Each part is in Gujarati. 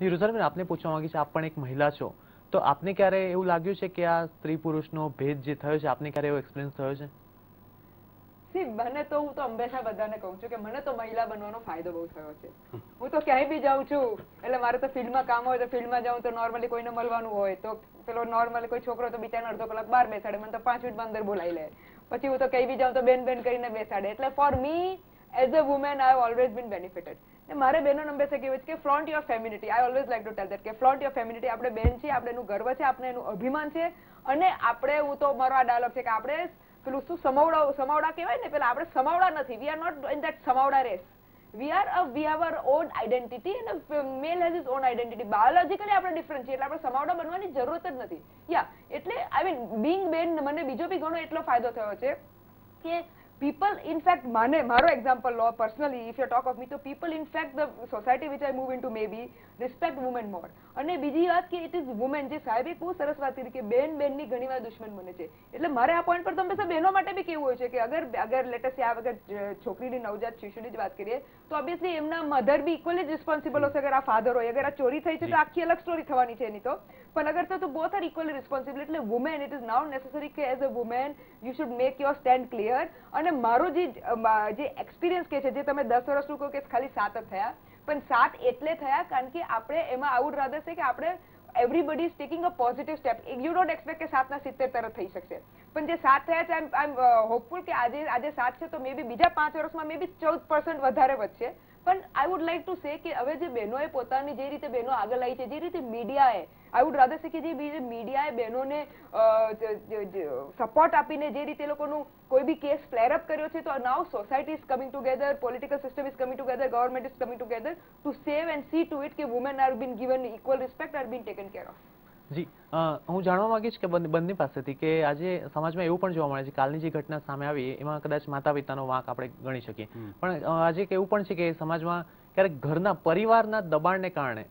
જી આપને પૂછવા માંગી છે આપ પણ એક મહિલા છો. તો આપને ક્યારે એવું લાગ્યું છે કે આ સ્ત્રી પુરુષનો ભેદ જે થયો છે આપને ક્યારે એવો એક્સપિરિયન્સ થયો છે? સી મને તો હું તો હંમેશા બધાને કહું છું કે મને તો મહિલા બનવાનો ફાયદો બહુ થયો છે. હું તો ક્યાંય બી જાઉં છું એટલે મારે તો ફિલ્ડમાં કામ હોય તો ફિલ્ડમાં જાઉં તો નોર્મલી કોઈને મળવાનું હોય તો પેલો નોર્મલી કોઈ છોકરો તો બિચારા અડધો કલાક બહાર બેસાડે મને તો પાંચ મિનિટમાં અંદર બોલાવી લે. પછી હું તો કઈ બી જાઉં તો બેન બેન કરીને બેસાડે. એટલે for me as a woman I always been benefited ને મારે બહેનોને હંમેશા કહેવું છે કે flaunt your femininity I always like to tell that કે ફ્લોન્ટ યોર ફેમિનિટી આપણે બેન છે આપણે એનું ગર્વ છે, આપણે એનું અભિમાન છે. અને આપણે, હું તો, મારો આ ડાયલોગ છે કે આપણે પેલું શું સમાવડા સમાવડા કહેવાય ને, પેલા આપણે સમાવડા નથી. We are not in that સમાવડા race we are a we have our own identity અને male has is own identity biologically આપણે ડિફરન્ટ છીએ, એટલે આપણે સમાવડા બનવાની જરૂરત જ નથી. યા એટલે આઈ મીન બિંગ બેન મને બીજો બી ઘણો એટલો ફાયદો થયો છે કે people in fact માને મારો example law personally if you talk of me તો people fact the society which I move in to may be respect women more અને બીજી વાત કે ઇટ ઇઝ વુમેન જે સાહેબે બહુ સરસ વાત કરી કે બેન બેનની ઘણી વાર દુશ્મન બને છે. એટલે મારે આ પોઈન્ટ પર તો હંમેશા બહેનો માટે બી કેવું હોય છે કે અગર અગર લેટેસ્ટ આ વગર છોકરીની નવજાત શિશુની જ વાત કરીએ તો ઓબ્વિયસલી એમના મધર બી ઇક્વલી જ રિસ્પોન્સિબલ હશે. અગર આ ફાધર હોય અગર આ ચોરી થઈ છે તો આખી અલગ સ્ટોરી થવાની છે એની તો. પણ અગર તો બોથ આર ઇક્વલી રિસ્પોન્સિબલ એટલે woman it is now necessary કે as a woman you should make your stand clear અને મારો જે જે એક્સપિરિયન્સ કે છે, જે તમે દસ વર્ષનું કહો કે ખાલી સાત જ થયા, પણ સાત એટલે થયા કારણ કે આપણે એમાં આવું રાધર છે કે આપણે everybody is taking a positive step you don't expect કે સાતના સિત્તેર તરત થઈ શકશે. પણ જે સાત થયા છે આઈ એમ હોપફુલ કે આજે આજે સાત છે તો મે બી બીજા પાંચ વર્ષમાં મે બી ચૌદ પર્સન્ટ વધારે વધશે. પણ I would like to say કે હવે જે બહેનોએ પોતાની જે રીતે બહેનો આગળ આવી છે, જે રીતે મીડિયાએ આઈ વુડ રાધર સે કે જે મીડિયાએ બહેનોને સપોર્ટ આપીને જે રીતે લોકોનું કોઈ બી કેસ ફ્લેરઅપ કર્યો છે, તો now society is coming together political system is coming together government is coming together to save and see to it કે women are been given equal respect are been taken care of જી હું જાણવા માંગીશ કે બંને પાસેથી કે આજે સમાજમાં એવું પણ જોવા મળે છે કાલની જે ઘટના સામે આવી એમાં કદાચ માતા પિતાનો વાંક આપણે ગણી શકીએ. પણ આજે એવું પણ છે કે સમાજમાં ક્યારેક ઘરના પરિવારના દબાણને કારણે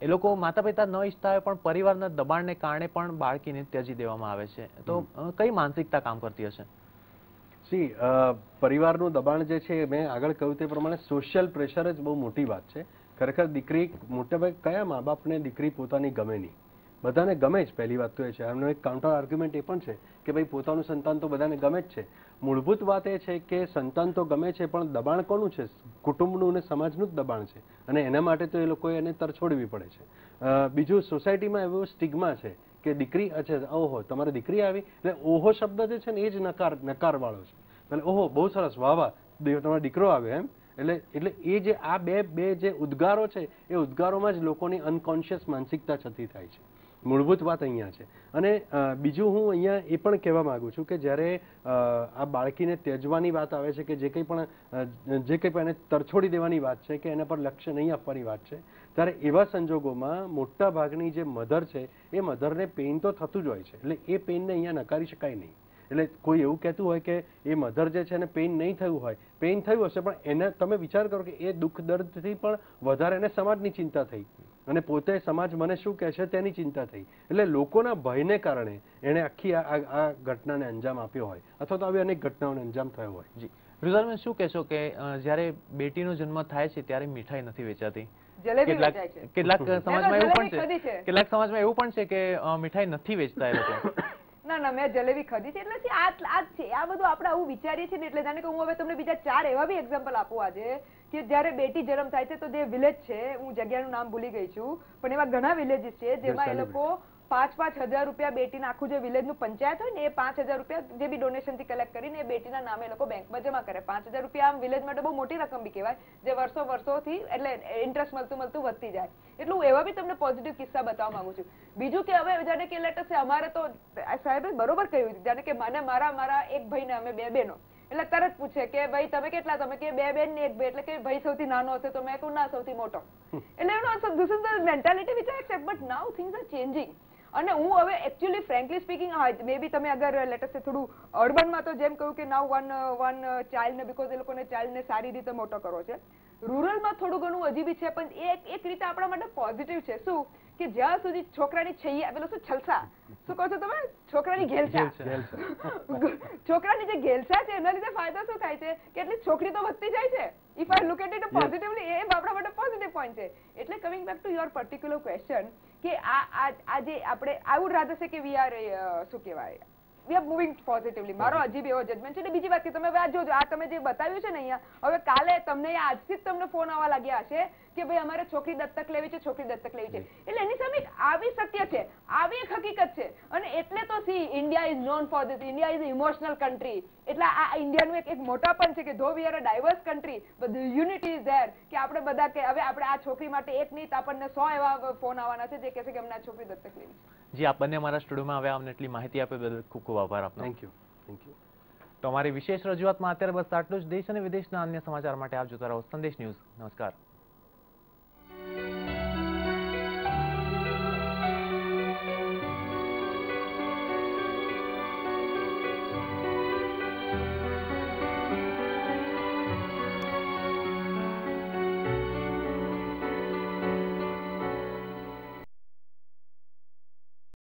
એ લોકો માતા પિતા ન ઈચ્છતા હોય પણ પરિવારના દબાણને કારણે પણ બાળકીને ત્યજી દેવામાં આવે છે. તો કઈ માનસિકતા કામ કરતી હશે? સી પરિવારનું દબાણ જે છે મેં આગળ કહ્યું તે પ્રમાણે સોશિયલ પ્રેશર જ બહુ મોટી વાત છે. ખરેખર દીકરી મોટાભાગે કયા મા બાપને દીકરી પોતાની ગમે નહીં? બધાને ગમે જ, પહેલી વાત તો એ છે. એમનો એક કાઉન્ટર આર્ગ્યુમેન્ટ એ પણ છે કે ભાઈ, પોતાનું સંતાન તો બધાને ગમે જ છે. મૂળભૂત વાત એ છે કે સંતાન તો ગમે છે, પણ દબાણ કોનું છે? કુટુંબનું અને સમાજનું જ દબાણ છે. અને એના માટે તો એ લોકોએ એને તરછોડવી પડે છે. બીજું સોસાયટીમાં એવો સ્ટિગ્મા છે કે દીકરી, અચ્છા, ઓહો, તમારે દીકરી આવી? એટલે ઓહો શબ્દ જે છે ને, એ જ નકાર, નકારવાળો છે. એટલે ઓહો, બહુ સરસ, વાહ વાહ તમારો દીકરો આવે એમ. એટલે એટલે એ જે, આ બે બે જે ઉદ્ગારો છે, એ ઉદ્ગારોમાં જ લોકોની અનકોન્શિયસ માનસિકતા છતી થાય છે. મૂળભૂત વાત અહીંયા છે. અને બીજું હું અહીંયા એ પણ કહેવા માગું છું કે જ્યારે આ બાળકીને ત્યજવાની વાત આવે છે કે જે કંઈ પણ જે કંઈ પણ એને તરછોડી દેવાની વાત છે કે એના પર લક્ષ્ય નહીં આપવાની વાત છે, ત્યારે એવા સંજોગોમાં મોટા ભાગની જે મધર છે, એ મધરને પેઇન તો થતું જ હોય છે. એટલે એ પેઇનને અહીંયા નકારી શકાય નહીં. એટલે કોઈ એવું કહેતું હોય કે એ મધર જે છે એને પેઇન નહીં થયું હોય. પેઇન થયું હશે પણ એને તમે વિચાર કરો કે એ દુઃખ દર્દથી પણ વધારે એને સમાજની ચિંતા થઈ. અને પોતે સમાજ મને શું કહે છે તેની ચિંતા થઈ. એટલે લોકોના ભયને કારણે એણે આખી આ ઘટનાને અંજામ આપ્યો હોય. અથવા તો આવી અનેક ઘટનાઓને અંજામ થયો હોય. જી. રિઝાલબેન શું કહેશો કે જ્યારે બેટીનો જન્મ થાય છે ત્યારે મીઠાઈ નથી વેચાતી? કેટલાક કેટલાક સમાજમાં એવું પણ છે કેટલાક સમાજમાં એવું પણ છે કે મીઠાઈ નથી વેચતા એ લોકો. ના ના મેં જલેબી ખાધી છે એટલે આ આ છે. આ બધું આપણે આવું વિચારીએ છીએ ને એટલે જાણે કે હું હવે તમને બીજા ચાર એવા બી એક્ઝામ્પલ આપું આજે કે જ્યારે બેટી જન્મ થાય છે તો જે વિલેજ છે હું જગ્યાનું નામ ભૂલી ગઈ છું પણ એવા ઘણા વિલેજીસ છે જેમાં એ લોકો પાંચ પાંચ હજાર રૂપિયા બેટીના આખું જે વિલેજનું પંચાયત હોય ને એ પાંચ હજાર રૂપિયા જે બી ડોનેશનથી કલેક્ટ કરીને એ બેટીના નામે લોકો બેંકમાં જમા કરે. પાંચ હજાર રૂપિયા આમ વિલેજ માટે બહુ મોટી રકમ બી કહેવાય જે વર્ષો વર્ષોથી એટલે ઇન્ટરેસ્ટ મળતું મળતું વધતી જાય. એટલે હું એવા બી તમને પોઝિટિવ કિસ્સા બતાવવા માંગુ છું. બીજું કે હવે જાણે કે લેટર છે અમારે તો સાહેબે બરોબર કહ્યું જાણે કે મને મારા મારા એક ભાઈ ને અમે બે બહેનો એટલે તરત પૂછે કે ભાઈ તમે કેટલા? તમે કે બે બેન ને એક બે. એટલે કે ભાઈ સૌથી નાનો હશે તો મેં કહું ના સૌથી મોટો. એટલે એનો this is the mentality which I accept but now things are changing અને હું હવે actually frankly speaking may be તમે અગર લેટેસ્ટ થોડું અર્બનમાં તો જેમ કહ્યું કે નાવ વન વન ચાઇલ્ડ ને બીકોઝ એ લોકોને ચાઇલ્ડ ને સારી રીતે મોટો કરો છે. રૂરલમાં થોડું ઘણું અજીબી છે પણ એક એક રીતે આપણા માટે પોઝિટિવ છે. શું? કે જ્યાં સુધી છોકરાની છૈયા પેલું શું છલસા? શું કહો છો તમે? છોકરાની ઘેલસા. છોકરાની જે ઘેલસા છે એના લીધે ફાયદો શું થાય છે? કે એટલી છોકરી તો વધતી જાય છે. If I look at it positively એ આપણા માટે પોઝિટિવ પોઈન્ટ છે. એટલે coming back to your particular question કે આ આ આ આપણે આવું રાધે છે કે વી આર શું કહેવાય? વી આર મૂવિંગ પોઝિટિવલી મારો અજીબ એવો જજમેન્ટ છે. અને બીજી વાત કે તમે હવે આ જોજો આ તમે જે બતાવ્યું છે ને અહીંયા હવે કાલે તમને આજથી જ તમને ફોન આવવા લાગ્યા હશે કે ભાઈ અમારે છોકરી દત્તક લેવી છે છોકરી દત્તક લેવી છે. એટલે એની સામે આવી સત્ય છે. આવી એક હકીકત છે. અને એટલે તો see India is known for this India is emotional country એટલે આ ઇન્ડિયાનું એક એક મોટાપન છે કે though we are a diverse country બધી યુનિટી ઇઝ ધેર કે આપણે બધા કે હવે આપણે આ છોકરી માટે એક નહીં આપણને સો એવા ફોન આવવાના છે જે કહેશે કે અમને આ છોકરી દત્તક લેવી છે. જી આપ બંને અમારા સ્ટુડિયોમાં આવ્યા અમને એટલી માહિતી આપે બદલ ખૂબ ખૂબ આભાર આપનો. થેન્ક યુ થેન્ક યુ તો અમારી વિશેષ રજૂઆતમાં અત્યારે બસ આટલું જ. દેશ અને વિદેશના અન્ય સમાચાર માટે આપ જોતા રહો. સંદેશ ન્યૂઝ. નમસ્કાર.